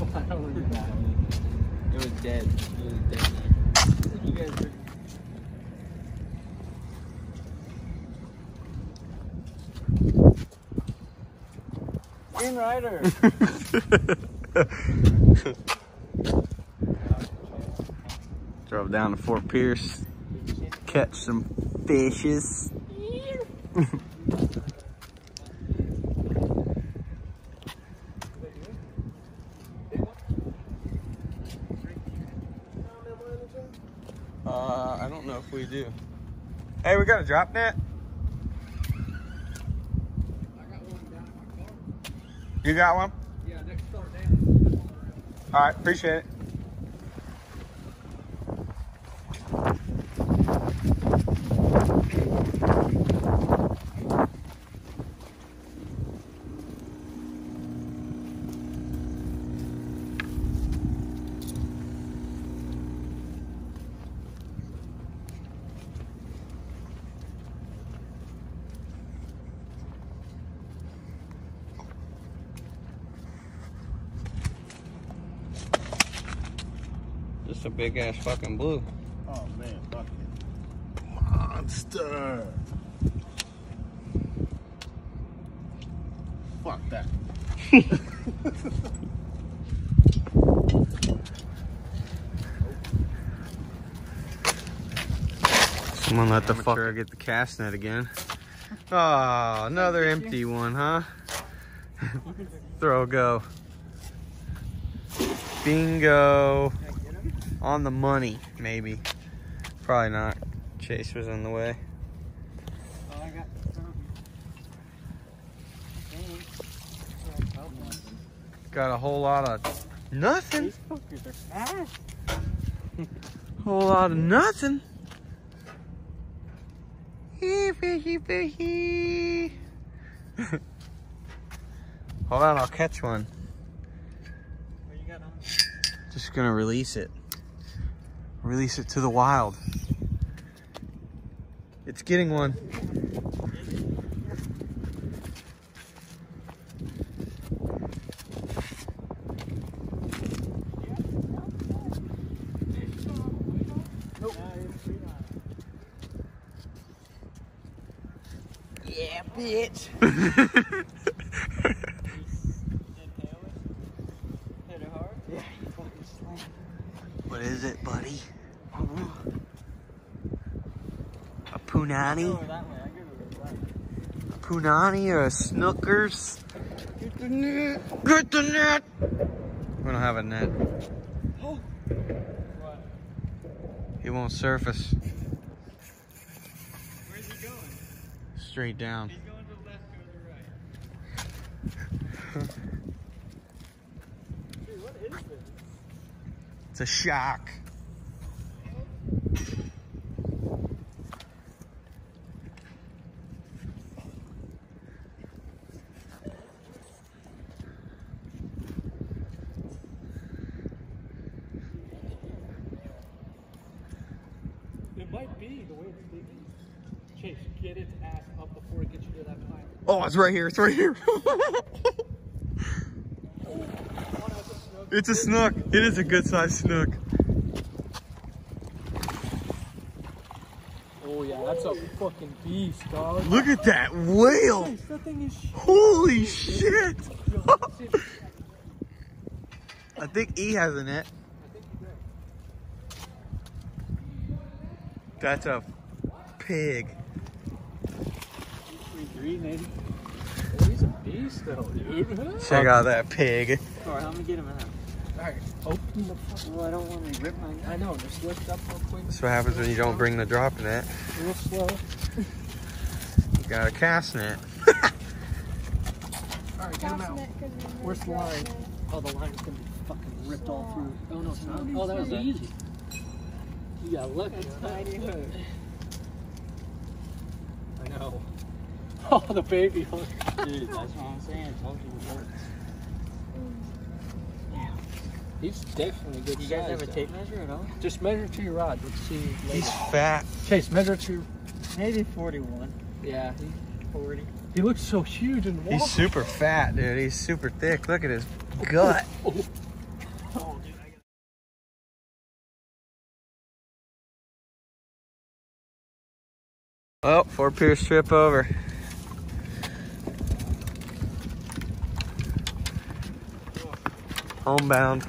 I don't remember that. It was dead. It was dead. You guys were. Goonrider. Drove down to Fort Pierce, catch some fishes. don't know if we do. Hey, we got a drop net? You got one? Yeah, next door down. All right, appreciate it. A big ass fucking blue. Oh man, fuck it. Monster. Fuck that. Someone let the fucker get the cast net again. Oh, another empty one, huh? Throw go. Bingo. On the money, maybe. Probably not. Chase was in the way. Got. Got a whole lot of nothing. These fuckers are fast. Whole lot of nothing. Hey, fishy, fishy. Hold on, I'll catch one. What you got on? Just gonna release it. Release it to the wild. It's getting one. Yeah, bitch. Hit it hard? Yeah, you fucking slammed. what is it, buddy? I don't know. A punani? Go that way. I go the right. A punani or a snookers? Get the net! Get the net! We don't have a net. Oh. What? He won't surface. Where's he going? Straight down. He's going to the left or the right. Dude, what is this? It's a shock. Might be the way it's digging. Chase, get its ass up before it gets you to that pile. Oh, it's right here. It's right here. it's a snook. It is a good sized snook. Oh yeah, that's a fucking beast, dog. Look at that whale. Chase, that thing is sh- Holy shit. Shit. I think E has a net. I think you're right. That's a pig. Three, maybe. He's a beast though, dude. Check out that pig. Alright, I'm gonna get him out. Alright, open the fuck. Well, I don't want to rip my I know, just lift up real quick. That's what happens when you don't bring the drop net. Real slow. You got a cast net. Alright, get him out. Where's the line? Oh, the line's gonna be fucking ripped all through. Oh no, it's not. Oh, that was easy. You got lucky. tiny hook. I know. Oh, the baby hook. Dude, that's what I'm saying. I told you it works. He's definitely good You guys size, have a though. tape measure at all? Just measure to your rod. Let's see. later. He's fat. Chase, measure to. Maybe 41. Yeah, he's 40. He looks so huge in and He's super fat, dude. He's super thick. Look at his gut. Oh, Fort Pierce trip over. Homebound.